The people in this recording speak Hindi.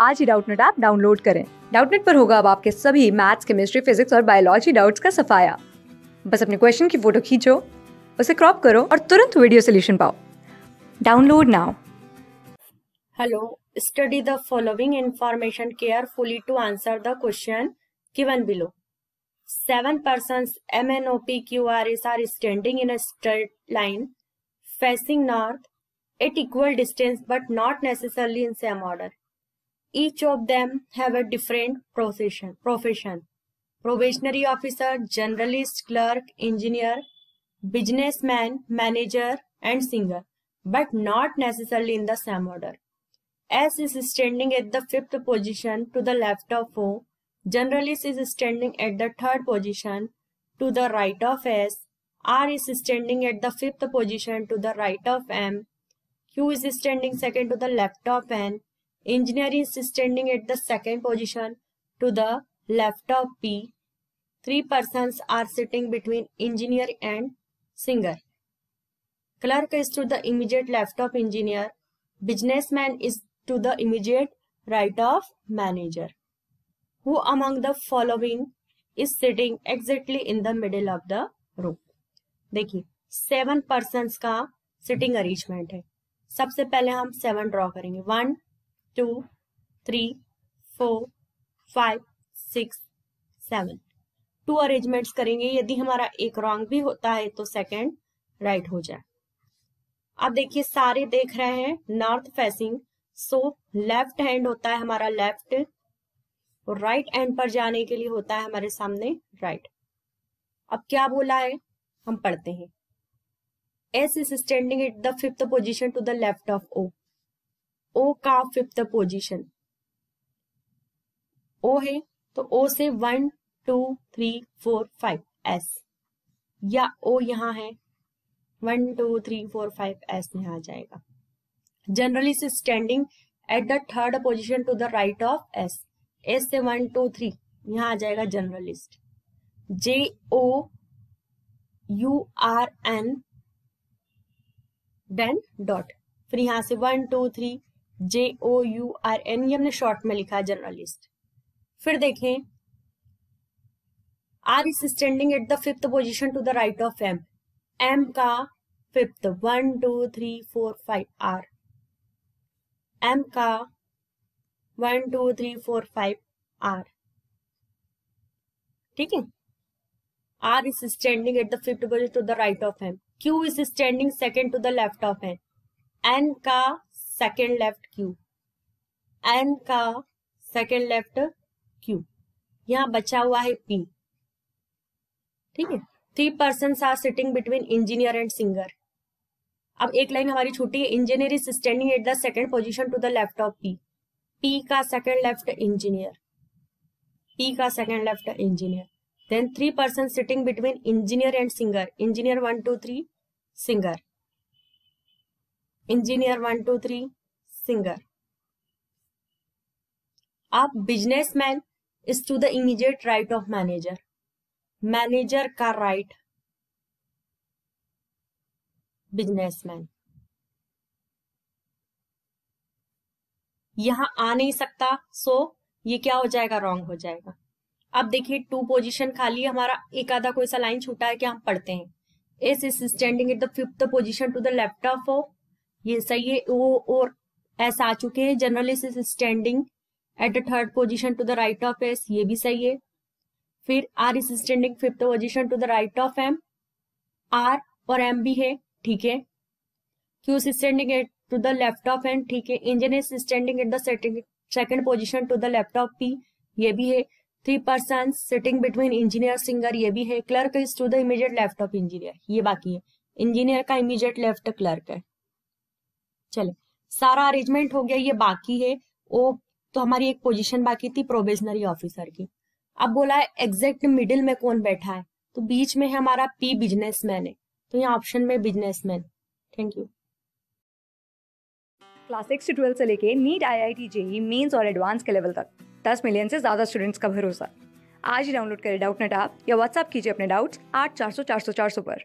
आज ही डाउटनेट ऐप डाउनलोड करें डाउटनेट पर होगा अब आपके सभी मैथ्स केमिस्ट्री फिजिक्स और बायोलॉजी डाउट्स का सफाया बस अपने क्वेश्चन की फ़ोटो खींचो उसे क्रॉप करो और तुरंत वीडियो सोल्यूशन पाओ download now Hello, study the following information carefully to answer the question given below. Seven persons MNOPQRS are standing in a straight line facing north at equal distance but not necessarily in same order. Each of them have a different profession. profession. Probationary officer, generalist, clerk, engineer, businessman, manager and singer but not necessarily in the same order. S is standing at the fifth position to the left of O. Generalist is standing at the third position to the right of S. R is standing at the fifth position to the right of M. Q is standing second to the left of N. Engineer is standing at the second position to the left of P. Three persons are sitting between engineer and singer. Clerk is to the immediate left of engineer. Businessman is to the immediate right of manager. Who among the following is sitting exactly in the middle of the room? देखिए सेवन पर्सन्स का सिटिंग अरेंजमेंट है सबसे पहले हम सेवन ड्रॉ करेंगे one two, three, four, five, six, seven. Two arrangements करेंगे, यदि हमारा एक रॉन्ग भी होता है तो सेकंड राइट right हो जाए। अब देखिए, सारे देख रहे हैं, north facing. So, left hand होता है हमारा लेफ़्ट और राइट हैंड पर जाने के लिए होता है हमारे सामने राइट। right. अब क्या बोला है? हम पढ़ते हैं। S is standing at the fifth position to the left of O O का फिफ्थ पोजिशन ओ है तो ओ से one two three four five S या ओ यहाँ है one two three four five S में आ जाएगा. Generalist is standing at the third position to the right of S S से वन टू थ्री यहाँ आ जाएगा journalist J O U R N then dot फिर यहाँ से one two three J O U R N ये हमने शॉर्ट में लिखा है जर्नलिस्ट फिर देखें R is standing at the fifth position to the right of M M का fifth one two three four five R M का one two three four five R ठीक है? R is standing at the fifth position to the right of M Q is standing second to the left of N N का सेकेंड लेफ़्ट क्यू एन का सेकेंड लेफ़्ट क्यू यहाँ बचा हुआ है पी ठीक है? Three person are sitting between engineer and singer अब एक लाइन हमारी छूटी है। Engineer is standing at the second position to the left of P P का सेकेंड लेफ़्ट इंजीनियर पी का second left engineer then three person sitting between engineer and singer engineer one two three singer engineer one, two, three, singer. अब businessman is to the immediate right of manager manager का राइट बिजनेसमैन यहाँ आ नहीं सकता सो ये क्या हो जाएगा? रॉन्ग हो जाएगा। अब देखिए टू पोजीशन खाली, हमारा एक आधा कोई सा लाइन छूटा है कि हम पढ़ते हैं? S is standing at the fifth position to the left of ये सही है ओ और एस आ चुके हैं। Journalist is standing at the third position to the right of S ये भी सही है। फिर R is standing fifth position to the right of M R और एम भी है, ठीक है। Q standing at to the left of and ठीक है। Engine is standing at the second position to the left of P ये भी है। Three person sitting between engineer singer ये भी है। Clerk is to the immediate left of engineer ये बाकी है। इंजीनियर का इमीडिएट लेफ़्ट क्लर्क है। चले। सारा अरेंजमेंट हो गया, ये बाकी है। वो तो हमारी एक पोजीशन बाकी थी प्रोबेशनरी ऑफिसर की। अब बोला है एग्जैक्ट मिडिल में कौन बैठा है? तो बीच में है हमारा पी बिजनेसमैन है। तो यहाँ ऑप्शन में businessman thank you class six से ट्वेल्थ से लेके NEET I I T JEE mains और एडवांस के लेवल तक। दस मिलियन से ज़्यादा स्टूडेंट्स का भरोसा। आज ही डाउनलोड करें डाउट नेट आप या व्हाट्सअप कीजिए अपने डाउट्स आठ चार सौ चार सौ चार सौ पर।